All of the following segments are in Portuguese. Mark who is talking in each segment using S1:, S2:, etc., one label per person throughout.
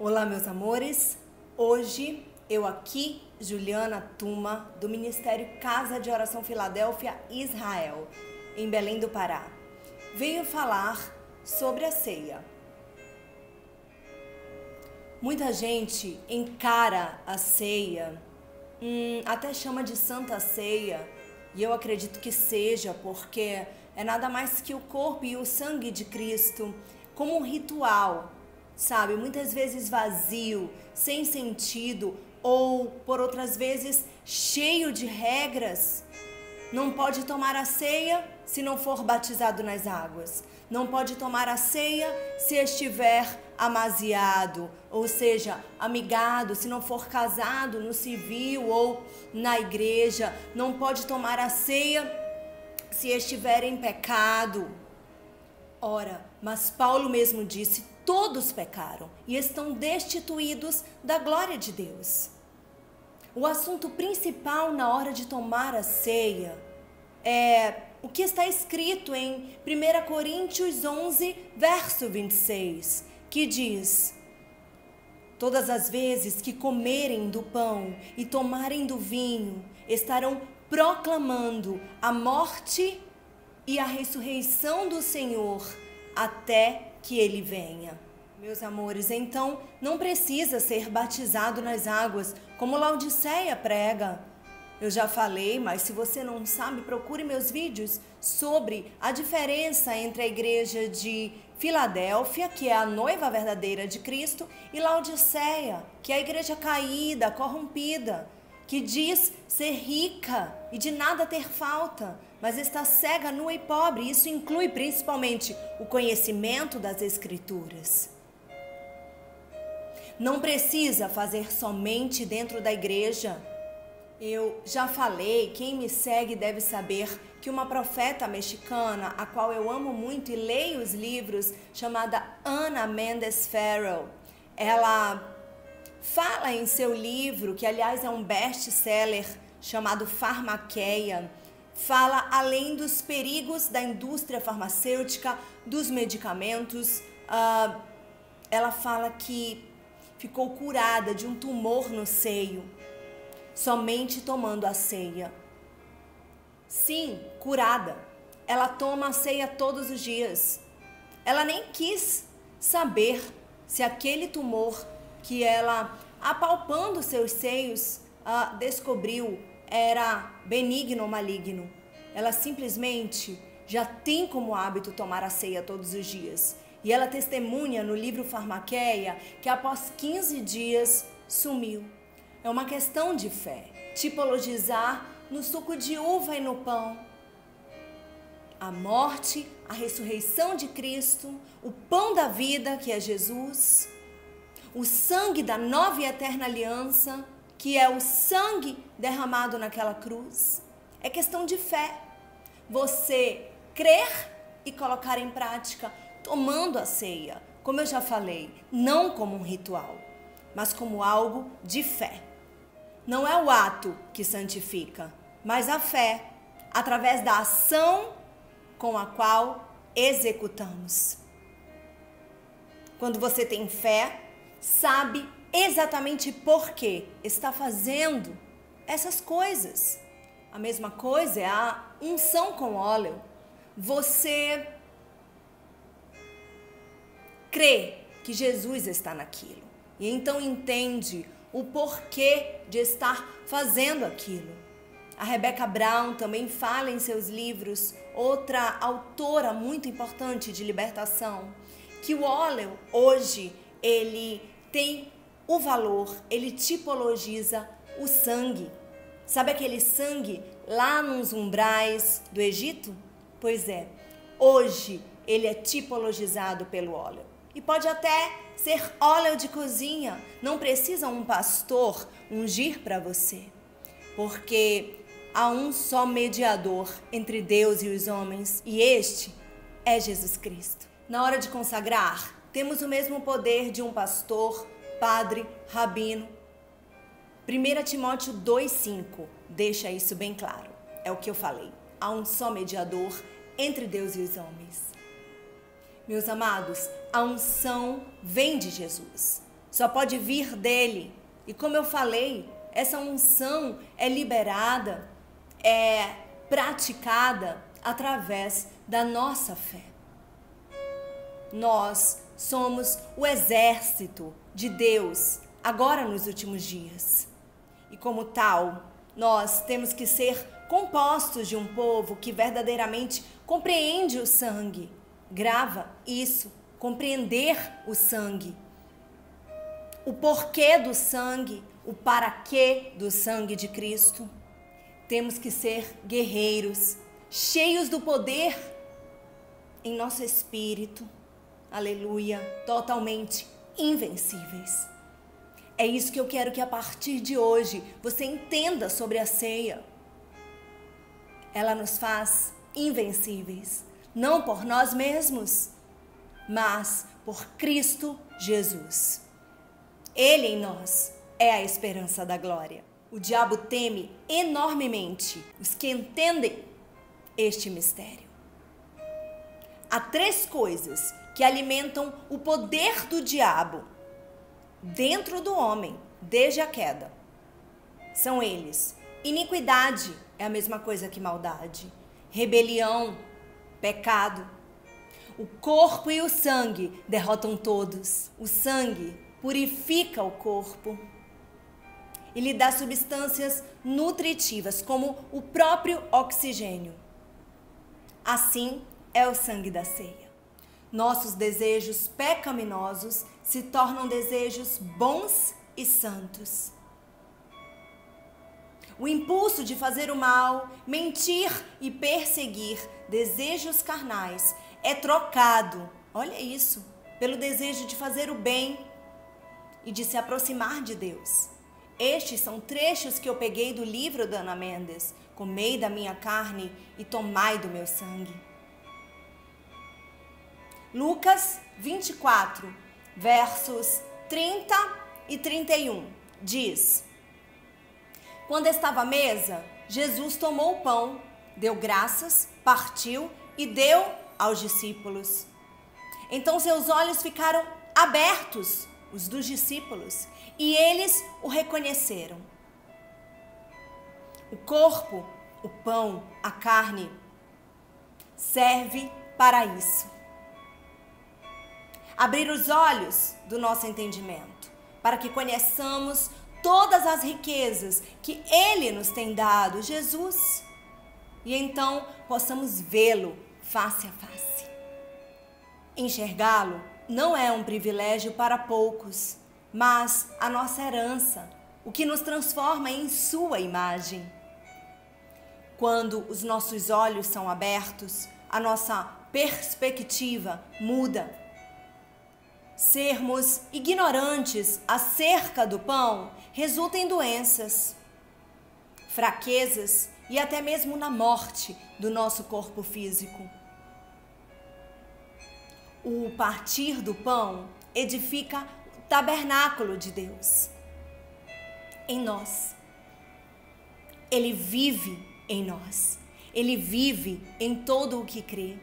S1: Olá, meus amores. Hoje eu aqui, Juliana Tuma, do Ministério Casa de Oração Filadélfia, Israel, em Belém do Pará, venho falar sobre a ceia. Muita gente encara a ceia, hum, até chama de Santa Ceia, e eu acredito que seja, porque é nada mais que o corpo e o sangue de Cristo, como um ritual sabe? Muitas vezes vazio, sem sentido, ou por outras vezes cheio de regras. Não pode tomar a ceia se não for batizado nas águas. Não pode tomar a ceia se estiver amaziado, ou seja, amigado, se não for casado no civil ou na igreja. Não pode tomar a ceia se estiver em pecado. Ora, mas Paulo mesmo disse: todos pecaram e estão destituídos da glória de Deus. O assunto principal na hora de tomar a ceia é o que está escrito em 1 Coríntios 11, verso 26, que diz: Todas as vezes que comerem do pão e tomarem do vinho, estarão proclamando a morte e a ressurreição do Senhor até que ele venha. Meus amores, então não precisa ser batizado nas águas, como Laodiceia prega. Eu já falei, mas se você não sabe, procure meus vídeos sobre a diferença entre a igreja de Filadélfia, que é a noiva verdadeira de Cristo, e Laodiceia, que é a igreja caída, corrompida, que diz ser rica e de nada ter falta, mas está cega, nua e pobre. Isso inclui principalmente o conhecimento das Escrituras. Não precisa fazer somente dentro da igreja. Eu já falei, quem me segue deve saber que uma profeta mexicana, a qual eu amo muito e leio os livros, chamada Ana Mendes Farrell, ela fala em seu livro, que aliás é um best-seller chamado Farmaqueia, fala além dos perigos da indústria farmacêutica, dos medicamentos. Uh, ela fala que ficou curada de um tumor no seio, somente tomando a ceia. Sim, curada. Ela toma a ceia todos os dias. Ela nem quis saber se aquele tumor que ela, apalpando seus seios, descobriu era benigno ou maligno. Ela simplesmente já tem como hábito tomar a ceia todos os dias. E ela testemunha no livro Farmaqueia que após 15 dias sumiu. É uma questão de fé. Tipologizar no suco de uva e no pão. A morte, a ressurreição de Cristo, o pão da vida, que é Jesus, o sangue da nova e eterna aliança, que é o sangue derramado naquela cruz. É questão de fé. Você crer e colocar em prática tomando a ceia, como eu já falei, não como um ritual, mas como algo de fé. Não é o ato que santifica, mas a fé, através da ação com a qual executamos. Quando você tem fé, sabe exatamente por que está fazendo essas coisas. A mesma coisa é a unção com óleo. Você crê que Jesus está naquilo. E então entende o porquê de estar fazendo aquilo. A Rebecca Brown também fala em seus livros, outra autora muito importante de libertação, que o óleo hoje ele tem o valor, ele tipologiza o sangue. Sabe aquele sangue lá nos umbrais do Egito? Pois é, hoje ele é tipologizado pelo óleo e pode até ser óleo de cozinha. Não precisa um pastor ungir para você, porque há um só mediador entre Deus e os homens, e este é Jesus Cristo. Na hora de consagrar, temos o mesmo poder de um pastor, padre, rabino. 1 Timóteo 2,5 deixa isso bem claro. É o que eu falei. Há um só mediador entre Deus e os homens. Meus amados, a unção vem de Jesus. só pode vir dele. E como eu falei, essa unção é liberada, é praticada através da nossa fé. Nós somos o exército de Deus agora nos últimos dias. E como tal, nós temos que ser compostos de um povo que verdadeiramente compreende o sangue. Grava isso, compreender o sangue. O porquê do sangue, o para quê do sangue de Cristo. Temos que ser guerreiros, cheios do poder em nosso espírito. Aleluia, totalmente invencíveis. É isso que eu quero que a partir de hoje você entenda sobre a ceia. Ela nos faz invencíveis, não por nós mesmos, mas por Cristo Jesus. Ele em nós é a esperança da glória. O diabo teme enormemente os que entendem este mistério. Há três coisas que alimentam o poder do diabo dentro do homem desde a queda. São eles: iniquidade é a mesma coisa que maldade, rebelião, pecado. O corpo e o sangue derrotam todos. O sangue purifica o corpo e lhe dá substâncias nutritivas, como o próprio oxigênio. Assim é o sangue da ceia. Nossos desejos pecaminosos se tornam desejos bons e santos. O impulso de fazer o mal, mentir e perseguir desejos carnais é trocado, olha isso, pelo desejo de fazer o bem e de se aproximar de Deus. Estes são trechos que eu peguei do livro da Ana Mendes: Comei da minha carne e tomai do meu sangue. Lucas 24, versos 30 e 31, diz: Quando estava à mesa, Jesus tomou o pão, deu graças, partiu e deu aos discípulos. Então seus olhos ficaram abertos, os dos discípulos, e eles o reconheceram. O corpo, o pão, a carne, serve para isso abrir os olhos do nosso entendimento, para que conheçamos todas as riquezas que Ele nos tem dado, Jesus, e então possamos vê-lo face a face. Enxergá-lo não é um privilégio para poucos, mas a nossa herança, o que nos transforma em Sua imagem. Quando os nossos olhos são abertos, a nossa perspectiva muda sermos ignorantes acerca do pão resulta em doenças, fraquezas e até mesmo na morte do nosso corpo físico. O partir do pão edifica o tabernáculo de Deus em nós. Ele vive em nós. Ele vive em todo o que crê.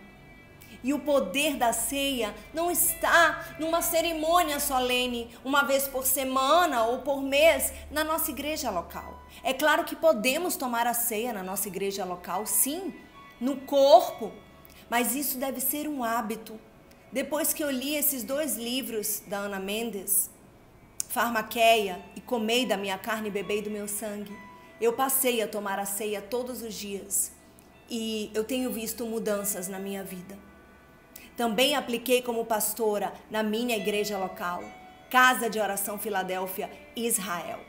S1: E o poder da ceia não está numa cerimônia solene, uma vez por semana ou por mês, na nossa igreja local. É claro que podemos tomar a ceia na nossa igreja local, sim, no corpo, mas isso deve ser um hábito. Depois que eu li esses dois livros da Ana Mendes, Farmaqueia e Comei da minha carne e bebei do meu sangue, eu passei a tomar a ceia todos os dias e eu tenho visto mudanças na minha vida. Também apliquei como pastora na minha igreja local, Casa de Oração Filadélfia, Israel.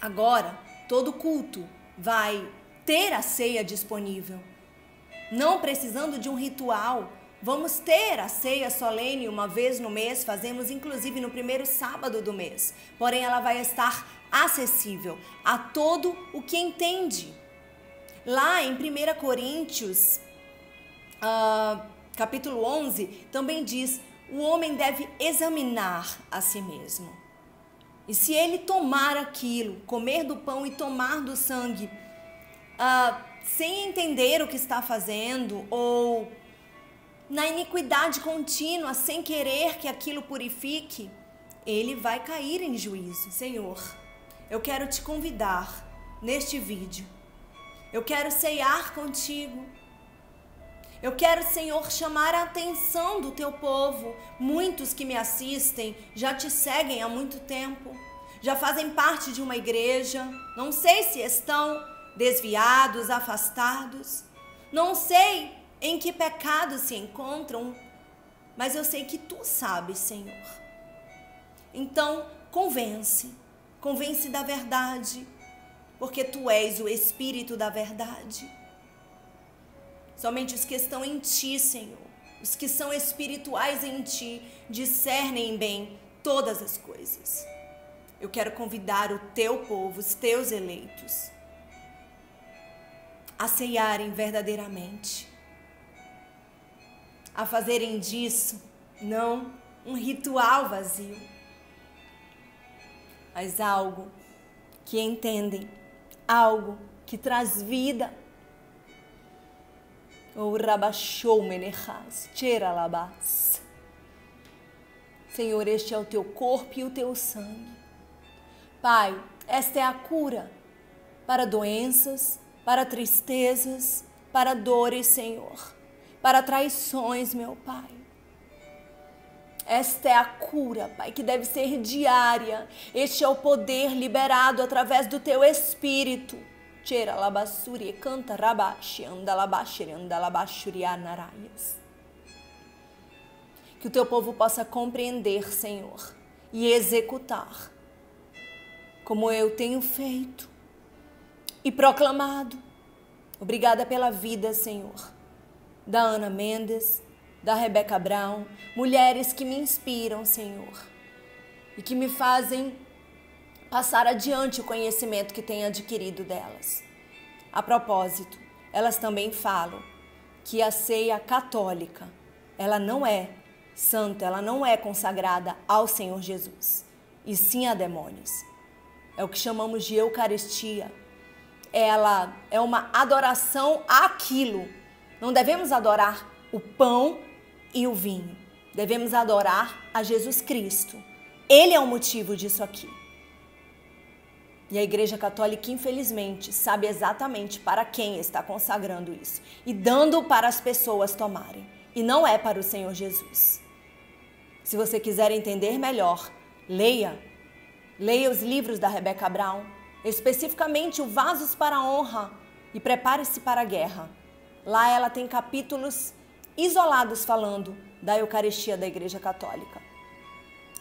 S1: Agora, todo culto vai ter a ceia disponível. Não precisando de um ritual, vamos ter a ceia solene uma vez no mês, fazemos inclusive no primeiro sábado do mês. Porém, ela vai estar acessível a todo o que entende. Lá em 1 Coríntios, uh, capítulo 11, também diz: o homem deve examinar a si mesmo. E se ele tomar aquilo, comer do pão e tomar do sangue, uh, sem entender o que está fazendo, ou na iniquidade contínua, sem querer que aquilo purifique, ele vai cair em juízo. Senhor, eu quero te convidar neste vídeo. Eu quero ceiar contigo. Eu quero, Senhor, chamar a atenção do teu povo. Muitos que me assistem já te seguem há muito tempo, já fazem parte de uma igreja. Não sei se estão desviados, afastados. Não sei em que pecado se encontram, mas eu sei que tu sabes, Senhor. Então, convence, convence da verdade, porque tu és o Espírito da verdade. Somente os que estão em ti, Senhor, os que são espirituais em ti, discernem bem todas as coisas. Eu quero convidar o teu povo, os teus eleitos, a ceiarem verdadeiramente, a fazerem disso não um ritual vazio, mas algo que entendem, algo que traz vida. O rabachou menechas, labas. Senhor, este é o teu corpo e o teu sangue. Pai, esta é a cura para doenças, para tristezas, para dores, Senhor, para traições, meu Pai. Esta é a cura, Pai, que deve ser diária. Este é o poder liberado através do teu espírito. Tira labassuri canta rabashi anda labashiri anda. Que o teu povo possa compreender, Senhor, e executar, como eu tenho feito e proclamado. Obrigada pela vida, Senhor, da Ana Mendes, da Rebeca Brown, mulheres que me inspiram, Senhor, e que me fazem passar adiante o conhecimento que tenho adquirido delas. A propósito, elas também falam que a ceia católica, ela não é santa, ela não é consagrada ao Senhor Jesus, e sim a demônios. É o que chamamos de Eucaristia, ela é uma adoração àquilo. Não devemos adorar o pão e o vinho. Devemos adorar a Jesus Cristo. Ele é o motivo disso aqui. E a Igreja Católica, infelizmente, sabe exatamente para quem está consagrando isso e dando para as pessoas tomarem. E não é para o Senhor Jesus. Se você quiser entender melhor, leia. Leia os livros da Rebecca Brown, especificamente o Vasos para a Honra e Prepare-se para a Guerra. Lá ela tem capítulos isolados falando da Eucaristia da Igreja Católica.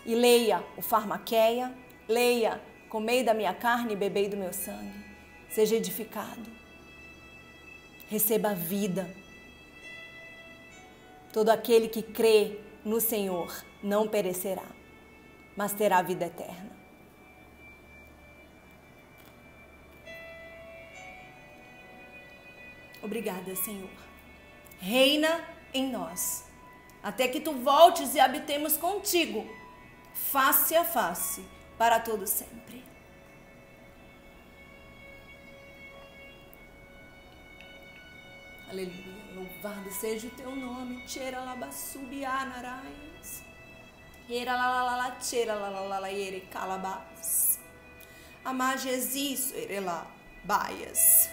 S1: E leia o Farmaqueia, leia Comei da minha carne e bebei do meu sangue. Seja edificado. Receba a vida. Todo aquele que crê no Senhor não perecerá, mas terá vida eterna. Obrigada, Senhor. Reina em nós, até que tu voltes e habitemos contigo, face a face, para todo sempre. Aleluia. Louvado seja o teu nome. Tchera labassubiá naraias. Era la la la tchera la la la la ere calabas. Amagesiso ere lá baias.